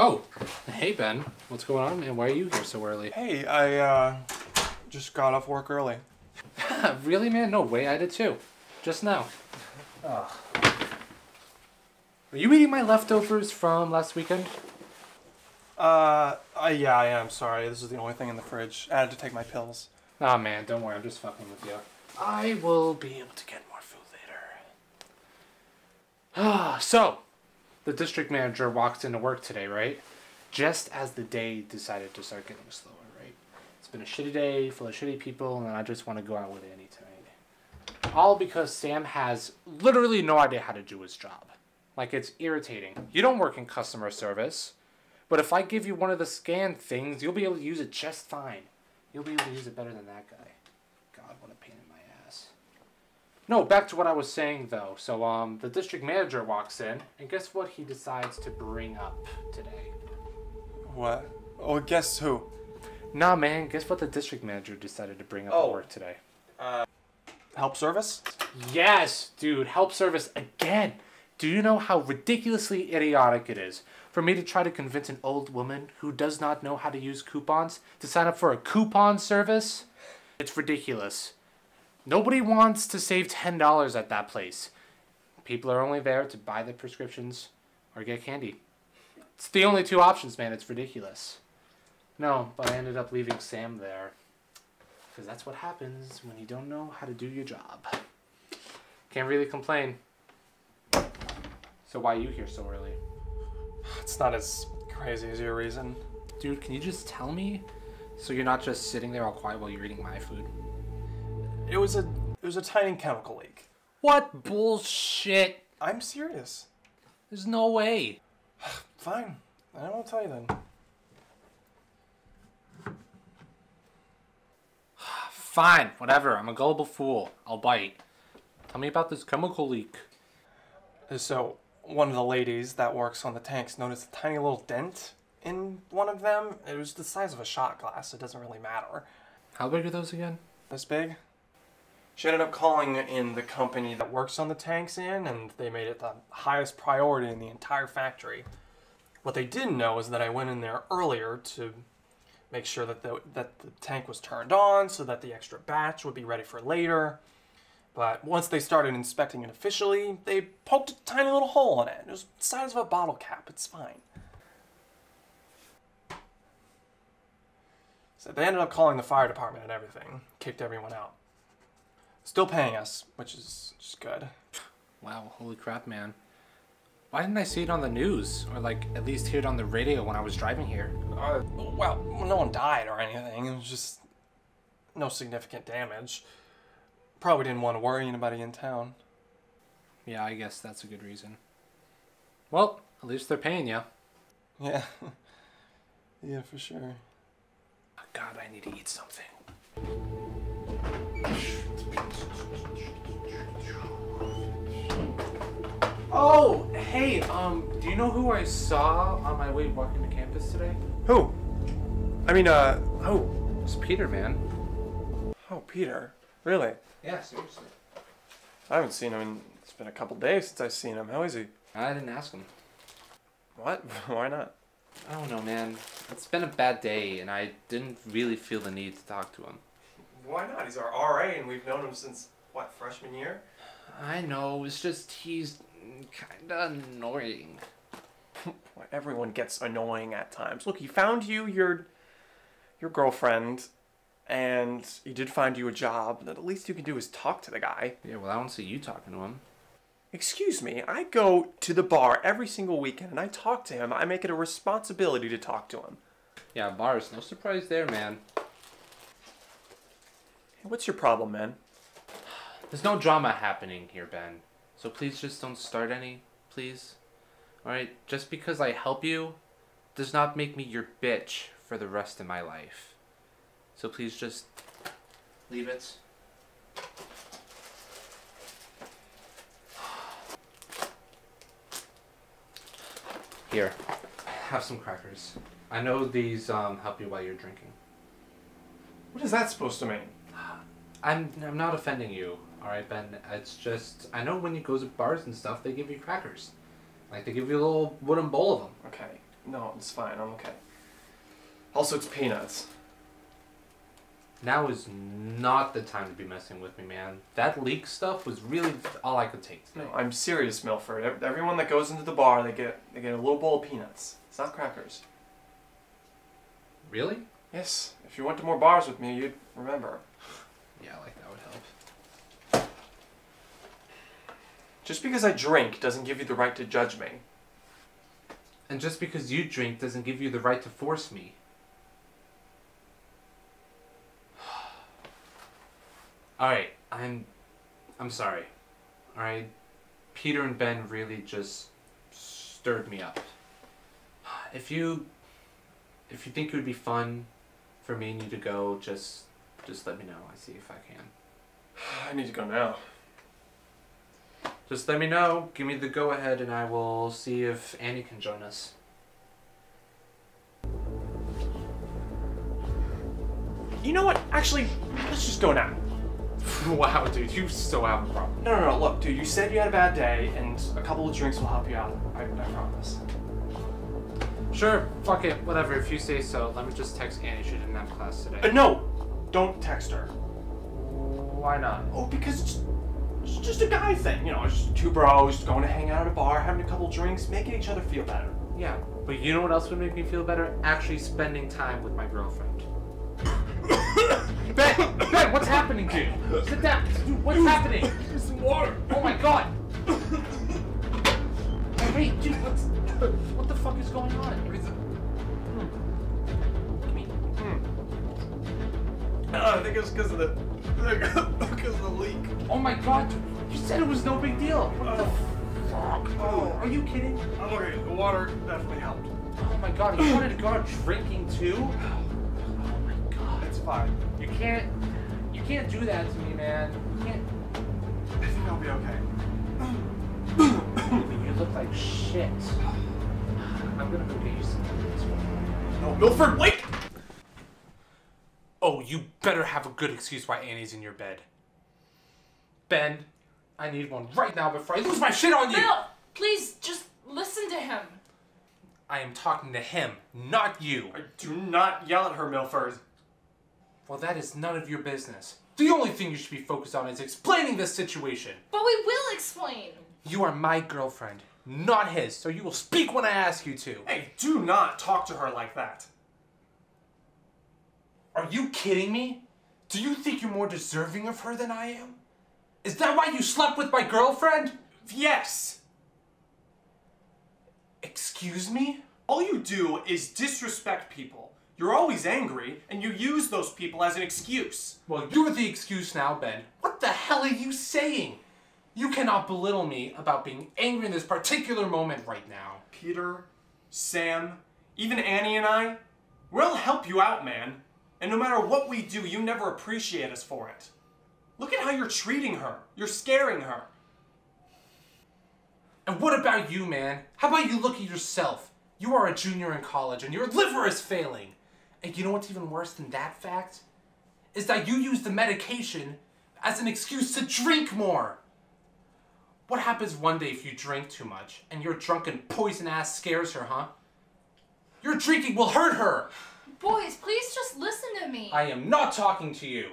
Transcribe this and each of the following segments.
Oh, hey Ben. What's going on, man? Why are you here so early? Hey, I uh, just got off work early. really, man? No way, I did too. Just now. Ugh. Are you eating my leftovers from last weekend? Uh, uh, yeah, I am. Sorry, this is the only thing in the fridge. I had to take my pills. Nah, man, don't worry. I'm just fucking with you. I will be able to get more food later. Ah, so, the district manager walks into work today, right? Just as the day decided to start getting slower, right? It's been a shitty day, full of shitty people, and I just want to go out with Annie tonight. All because Sam has literally no idea how to do his job. Like, it's irritating. You don't work in customer service, but if I give you one of the scan things, you'll be able to use it just fine. You'll be able to use it better than that guy. God, what a pain. No, back to what I was saying though. So, um, the district manager walks in, and guess what he decides to bring up today? What? Oh, guess who? Nah, man, guess what the district manager decided to bring up Oh. at work today? Uh, Help service? Yes, dude, help service again. Do you know how ridiculously idiotic it is for me to try to convince an old woman who does not know how to use coupons to sign up for a coupon service? It's ridiculous. Nobody wants to save $10 at that place. People are only there to buy the prescriptions or get candy. It's the only two options, man. It's ridiculous. No, but I ended up leaving Sam there. Because that's what happens when you don't know how to do your job. Can't really complain. So why are you here so early? It's not as crazy as your reason. Dude, can you just tell me? So you're not just sitting there all quiet while you're eating my food? It was a it was a tiny chemical leak. What bullshit? I'm serious. There's no way. Fine. I won't tell you then. Fine, whatever. I'm a gullible fool. I'll bite. Tell me about this chemical leak. So one of the ladies that works on the tanks noticed a tiny little dent in one of them. It was the size of a shot glass. It doesn't really matter. How big are those again? This big. She ended up calling in the company that works on the tanks in, and they made it the highest priority in the entire factory. What they didn't know is that I went in there earlier to make sure that the, that the tank was turned on so that the extra batch would be ready for later. But once they started inspecting it officially, they poked a tiny little hole in it. It was the size of a bottle cap. It's fine. So they ended up calling the fire department and everything, kicked everyone out. Still paying us, which is just good. Wow, holy crap, man. Why didn't I see it on the news? Or, like, at least hear it on the radio when I was driving here? Uh, well, no one died or anything. It was just no significant damage. Probably didn't want to worry anybody in town. Yeah, I guess that's a good reason. Well, at least they're paying you. Yeah. yeah, for sure. God, I need to eat something. Oh, hey, um, do you know who I saw on my way walking to campus today? Who? I mean, uh, who? It's Peter, man. Oh, Peter. Really? Yeah, seriously. I haven't seen him in. It's been a couple days since I've seen him. How is he? I didn't ask him. What? Why not? I don't know, man. It's been a bad day, and I didn't really feel the need to talk to him. Why not? He's our RA, and we've known him since what freshman year. I know, it's just he's kinda annoying. Why, everyone gets annoying at times. Look, he found you your your girlfriend, and he did find you a job. The least you can do is talk to the guy. Yeah, well, I don't see you talking to him. Excuse me, I go to the bar every single weekend and I talk to him. I make it a responsibility to talk to him. Yeah, bars, no surprise there, man. Hey, what's your problem, man? There's no drama happening here, Ben. So please just don't start any, please. Alright? Just because I help you does not make me your bitch for the rest of my life. So please just leave it. Here, have some crackers. I know these um, help you while you're drinking. What is that supposed to mean? I'm I'm not offending you, all right, Ben. It's just I know when you go to bars and stuff, they give you crackers, like they give you a little wooden bowl of them. Okay. No, it's fine. I'm okay. Also, it's peanuts. Now is not the time to be messing with me, man. That leak stuff was really all I could take today. No, I'm serious, Milford. Everyone that goes into the bar, they get they get a little bowl of peanuts. It's not crackers. Really? Yes, if you went to more bars with me, you'd remember. Yeah, like that would help. Just because I drink doesn't give you the right to judge me. And just because you drink doesn't give you the right to force me. Alright, I'm I'm sorry. Alright. Peter and Ben really just stirred me up. If you if you think it would be fun for me and you to go, just just let me know. I see if I can. I need to go now. Just let me know. Give me the go ahead, and I will see if Annie can join us. You know what? Actually, let's just go now. wow, dude, you so have a problem. No, no, no. Look, dude, you said you had a bad day, and a couple of drinks will help you out. I, I promise. Sure, fuck it, whatever. If you say so, let me just text Annie. She didn't have class Uh, today. no, don't text her. Why not? Oh, because it's, just a guy thing. You know, it's just two bros going to hang out at a bar, having a couple drinks, making each other feel better. Yeah, but you know what else would make me feel better? Actually spending time with my girlfriend. ben, Ben, what's happening to you? Sit down. Dude, what's happening? Some water. Oh my god. Hey, dude, what's what the fuck is going on? Hmm. Give me. Hmm. Uh, I think it's because of the because the. Oh my god, you said it was no big deal. What the fuck? Oh. Are you kidding? I'm Okay, the water definitely helped. Oh my god, you wanted to go out drinking too? Oh my god. It's fine. You can't you can't do that to me, man. You can't I think I'll be okay. you look like shit. I'm gonna go get you some No, Milford, wait! Oh, you better have a good excuse why Annie's in your bed. Ben, I need one right now before I lose my shit on you! Bill, please just listen to him. I am talking to him, not you. I do not yell at her, Milford. Well, that is none of your business. The only thing you should be focused on is explaining this situation. But we will explain. You are my girlfriend, not his, so you will speak when I ask you to. Hey, do not talk to her like that. Are you kidding me? Do you think you're more deserving of her than I am? Is that why you slept with my girlfriend? Yes! Excuse me? All you do is disrespect people. You're always angry, and you use those people as an excuse. Well, you're the excuse now, Ben. What the hell are you saying? You cannot belittle me about being angry in this particular moment right now. Peter, Sam, even Annie and I, we'll help you out, man. And no matter what we do, you never appreciate us for it. Look at how you're treating her. You're scaring her. And what about you, man? How about you look at yourself? You are a junior in college and your liver is failing. And you know what's even worse than that fact? Is that you use the medication as an excuse to drink more. What happens one day if you drink too much and your drunken poison ass scares her, huh? Your drinking will hurt her. Boys, please just listen to me. I am not talking to you.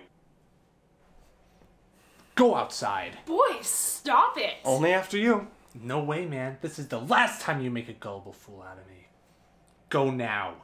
Go outside. Boys, stop it. Only after you. No way, man. This is the last time you make a gullible fool out of me. Go now.